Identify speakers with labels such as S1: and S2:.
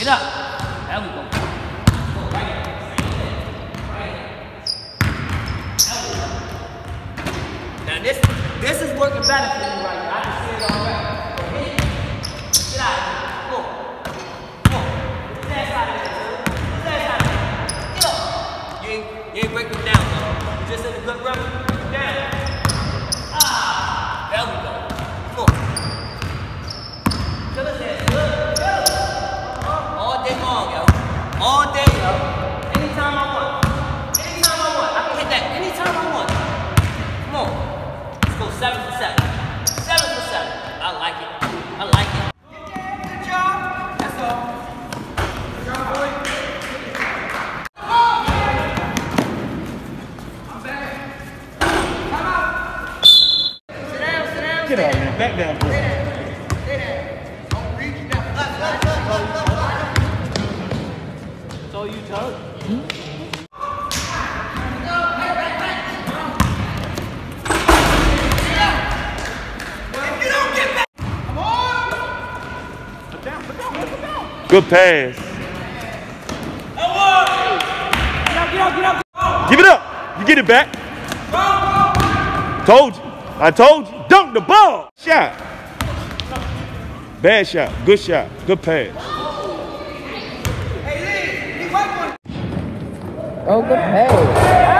S1: Right here. There we go. Now this, this is working better for you right here. I can see it already. Get. Get. Get. Get up. You ain't, breaking down, though. You just in a good run. Down. Ah. There we go. Come on. Kill his ass. Good. Kill him. All day long, yo. All day, yo. Anytime I want. Anytime I want. I can hit that anytime I want. Come on. Let's go seven for seven. Seven for seven. I like it. I like it. Good job. That's all. Good job, boy. Sit down, sit down.
S2: Get out, man. Back down.
S1: Stay down. Stay down. Don't reach
S3: Good pass. Give it up. You get it back. Told you. I told you. Dunk the ball. Shot. Bad shot. Good shot. Good pass.
S4: Oh, good pass.